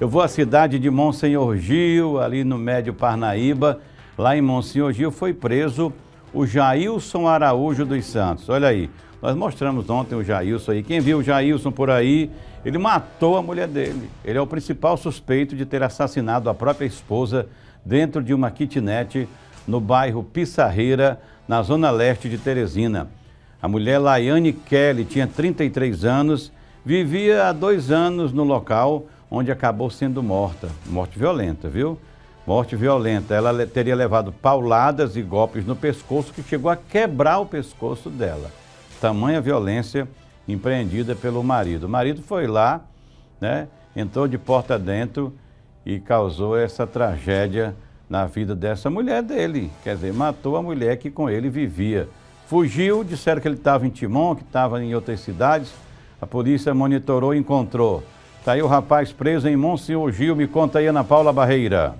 Eu vou à cidade de Monsenhor Gil, ali no Médio Parnaíba. Lá em Monsenhor Gil foi preso o Jailson Araújo dos Santos. Olha aí, nós mostramos ontem o Jailson aí. Quem viu o Jailson por aí, ele matou a mulher dele. Ele é o principal suspeito de ter assassinado a própria esposa dentro de uma kitnet no bairro Pissarreira, na zona leste de Teresina. A mulher Laiane Kelly tinha 33 anos, vivia há dois anos no local onde acabou sendo morta. Morte violenta, viu? Morte violenta. Ela teria levado pauladas e golpes no pescoço que chegou a quebrar o pescoço dela. Tamanha violência empreendida pelo marido. O marido foi lá, né, entrou de porta dentro e causou essa tragédia na vida dessa mulher dele. Quer dizer, matou a mulher que com ele vivia. Fugiu, disseram que ele estava em Timon, que estava em outras cidades. A polícia monitorou e encontrou. Está aí o rapaz preso em Monsenhor Gil. Me conta aí, Ana Paula Barreira.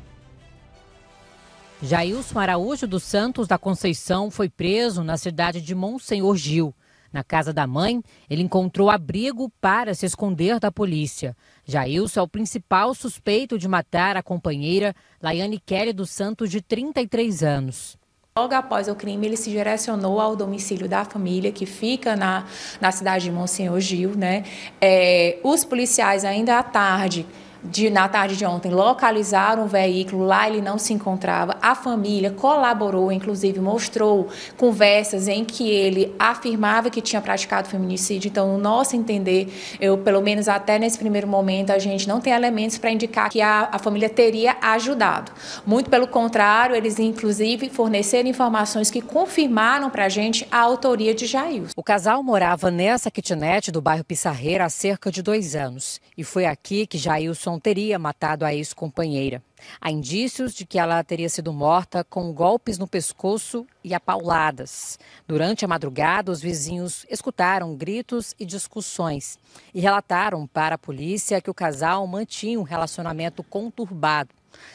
Jailson Araújo dos Santos da Conceição foi preso na cidade de Monsenhor Gil. Na casa da mãe, ele encontrou abrigo para se esconder da polícia. Jailson é o principal suspeito de matar a companheira Laiane Kelly dos Santos, de 33 anos. Logo após o crime, ele se direcionou ao domicílio da família, que fica na, na cidade de Monsenhor Gil. Né? É, os policiais, ainda à tarde, de, na tarde de ontem, localizaram o veículo, lá ele não se encontrava. A família colaborou, inclusive mostrou conversas em que ele afirmava que tinha praticado feminicídio. Então, no nosso entender, eu, pelo menos até nesse primeiro momento, a gente não tem elementos para indicar que a, a família teria ajudado. Muito pelo contrário, eles inclusive forneceram informações que confirmaram para a gente a autoria de Jair. O casal morava nessa kitnet do bairro Pissarreira há cerca de dois anos. E foi aqui que Jailson teria matado a ex-companheira. Há indícios de que ela teria sido morta com golpes no pescoço e apauladas. Durante a madrugada, os vizinhos escutaram gritos e discussões e relataram para a polícia que o casal mantinha um relacionamento conturbado.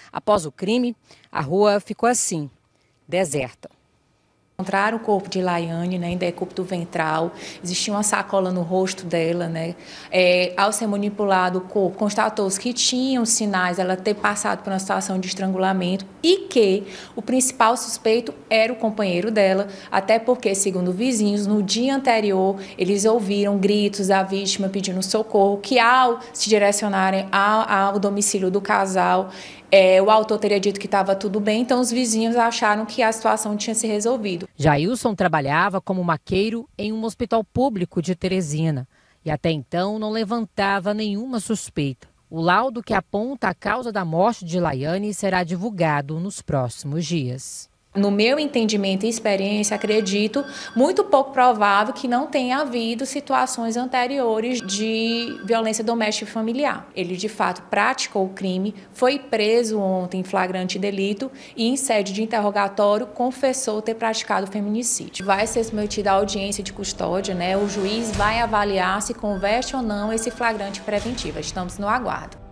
Após o crime, a rua ficou assim, deserta. Encontraram o corpo de Laiane, né, em decúbito ventral, existia uma sacola no rosto dela. Né? É, ao ser manipulado o corpo, constatou-se que tinham sinais ela ter passado por uma situação de estrangulamento e que o principal suspeito era o companheiro dela, até porque, segundo vizinhos, no dia anterior eles ouviram gritos da vítima pedindo socorro, que ao se direcionarem ao, ao domicílio do casal, é, o autor teria dito que estava tudo bem, então os vizinhos acharam que a situação tinha se resolvido. Jailson trabalhava como maqueiro em um hospital público de Teresina e até então não levantava nenhuma suspeita. O laudo que aponta a causa da morte de Laiane será divulgado nos próximos dias. No meu entendimento e experiência, acredito muito pouco provável que não tenha havido situações anteriores de violência doméstica e familiar. Ele, de fato, praticou o crime, foi preso ontem em flagrante delito e, em sede de interrogatório, confessou ter praticado feminicídio. Vai ser submetida a audiência de custódia, né? O juiz vai avaliar se converte ou não esse flagrante preventivo. Estamos no aguardo.